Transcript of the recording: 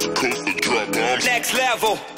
Coast to drop bombs. Next level.